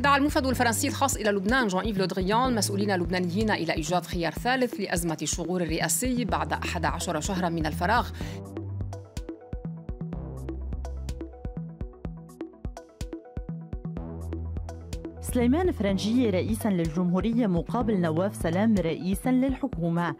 دعا المفد الفرنسي الخاص إلى لبنان جان إيف لودريان مسؤولين لبنانيين إلى إيجاد خيار ثالث لأزمة الشغور الرئاسي بعد 11 شهرا من الفراغ. سليمان فرنجية رئيسا للجمهورية مقابل نواف سلام رئيسا للحكومة.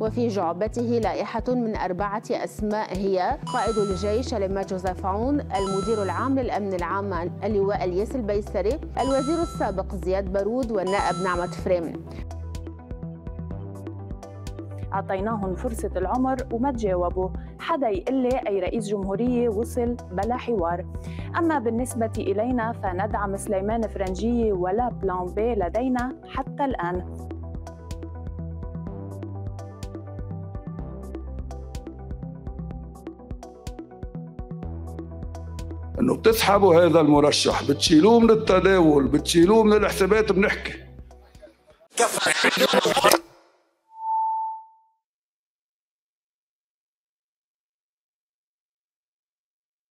وفي جعبته لائحة من أربعة أسماء هي قائد الجيش العماد جوزيف عون المدير العام للأمن العام اللواء الياس البيسري الوزير السابق زياد بارود والنائب نعمة افرام. أعطيناهم فرصة العمر وما تجاوبوا حدا يقول لي أي رئيس جمهورية وصل بلا حوار. أما بالنسبة إلينا فندعم سليمان فرنجية ولا plan B لدينا حتى الآن. إنه بتسحبوا هذا المرشح بتشيلوه من التداول بتشيلوه من الحسابات بنحكي.